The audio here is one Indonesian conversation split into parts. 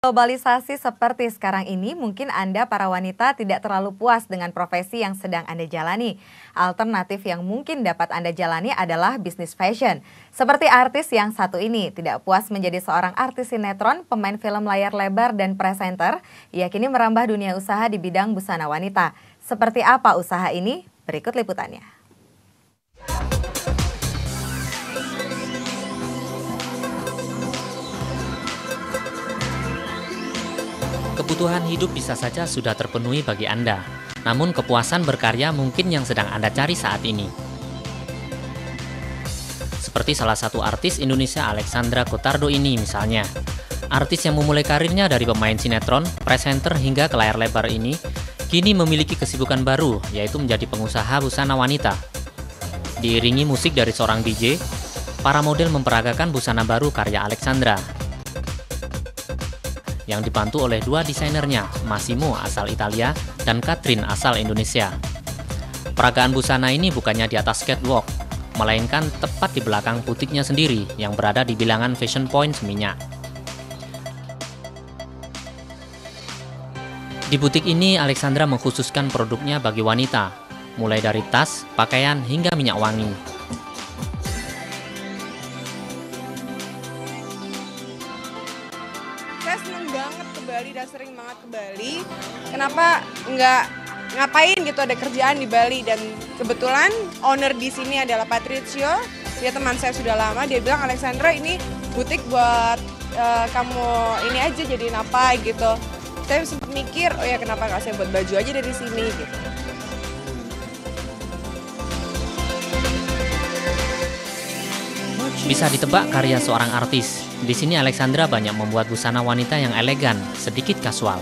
Globalisasi seperti sekarang ini, mungkin Anda para wanita tidak terlalu puas dengan profesi yang sedang Anda jalani. Alternatif yang mungkin dapat Anda jalani adalah bisnis fashion. Seperti artis yang satu ini, tidak puas menjadi seorang artis sinetron, pemain film layar lebar, dan presenter, ia kini merambah dunia usaha di bidang busana wanita. Seperti apa usaha ini? Berikut liputannya. Kebutuhan hidup bisa saja sudah terpenuhi bagi Anda, namun kepuasan berkarya mungkin yang sedang Anda cari saat ini. Seperti salah satu artis Indonesia Alexandra Kotardo ini misalnya. Artis yang memulai karirnya dari pemain sinetron, presenter hingga ke layar lebar ini, kini memiliki kesibukan baru, yaitu menjadi pengusaha busana wanita. Diiringi musik dari seorang DJ, para model memperagakan busana baru karya Alexandra, yang dibantu oleh dua desainernya, Massimo asal Italia dan Catherine asal Indonesia. Peragaan busana ini bukannya di atas catwalk, melainkan tepat di belakang butiknya sendiri yang berada di bilangan Fashion Point Seminyak. Di butik ini, Alexandra mengkhususkan produknya bagi wanita, mulai dari tas, pakaian, hingga minyak wangi. Saya seneng banget ke Bali dan sering banget ke Bali. Kenapa nggak ngapain gitu ada kerjaan di Bali dan kebetulan owner di sini adalah Patricio. Dia teman saya sudah lama. Dia bilang Alexandra ini butik buat uh, kamu ini aja jadiin apa gitu. Saya sempat mikir, oh ya kenapa nggak saya buat baju aja dari sini gitu. Bisa ditebak karya seorang artis. Di sini Alexandra banyak membuat busana wanita yang elegan, sedikit kasual.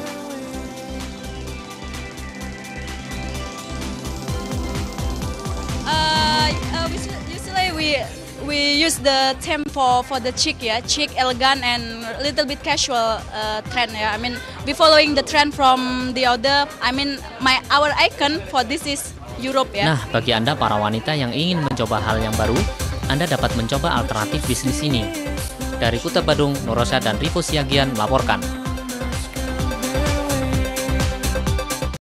Uh, uh, usually we we use the tempo for the chic ya, chic, elegant, and little bit casual uh, trend ya. I mean, we following the trend from the other. I mean, my our icon for this is Europe ya. Nah, bagi anda para wanita yang ingin mencoba hal yang baru, anda dapat mencoba alternatif bisnis ini. Dari Kuta Badung, Norosa dan Rivo Siagian melaporkan.